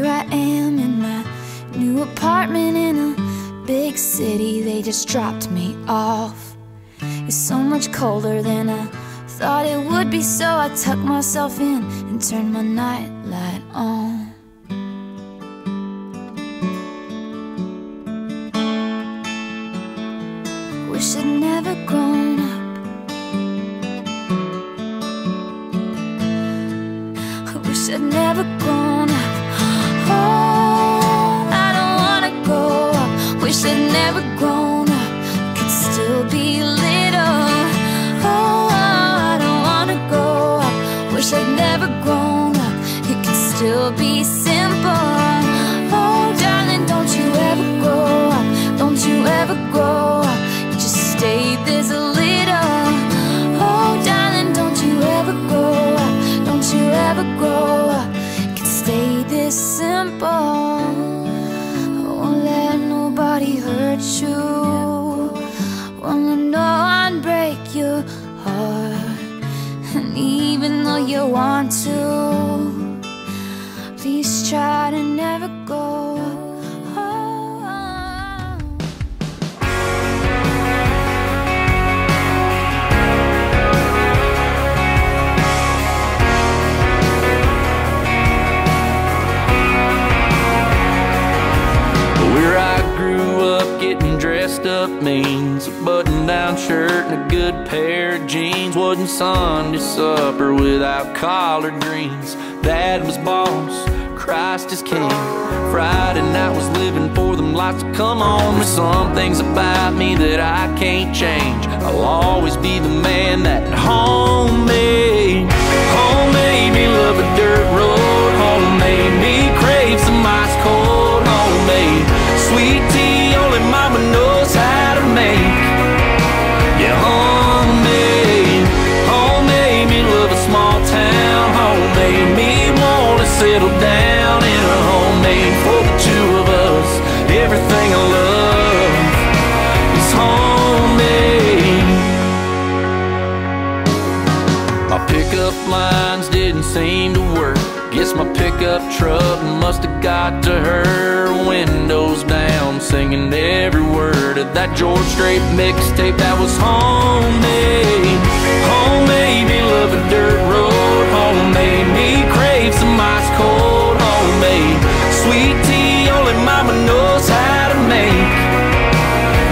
Here I am in my new apartment in a big city. They just dropped me off. It's so much colder than I thought it would be, so I tucked myself in and turned my nightlight on. Stay this little. Oh, darling, don't you ever grow up. Don't you ever grow up. Could stay this simple. Won't let nobody hurt you. Break your heart. And even though you want to, dressed up means a button down shirt and a good pair of jeans. Wasn't Sunday supper without collard greens. Dad was boss, Christ is king. Friday night was living for them lights to come on. There's some things about me that I can't change. I'll always be the man that home made. Home made me love a dirt road. only mama knows how to make. Yeah, homemade, homemade me love a small town. Homemade me wanna settle down in a homemade for the two of us. Everything I love is homemade. My pickup lines didn't seem to work. Guess my pickup truck must have got to her windows down singing every word of that George Strait mixtape that was homemade. Homemade me love a dirt road, homemade me crave some ice cold, homemade sweet tea only mama knows how to make.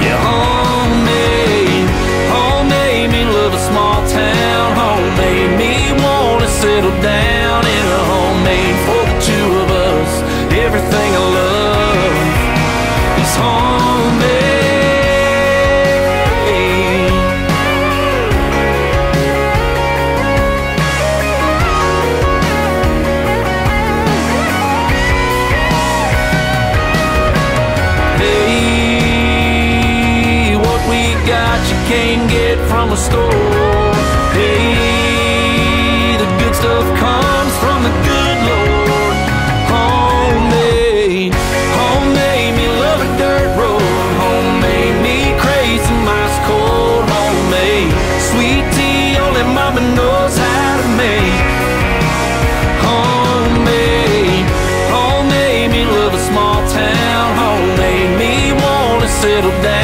Yeah, homemade, homemade me love a small town, homemade me wanna settle down can't get from a store. Hey, the good stuff comes from the good Lord. Homemade, homemade me love a dirt road. Homemade me crazy ice cold. Homemade, sweet tea only mama knows how to make. Homemade, homemade me love a small town. Homemade me wanna settle down.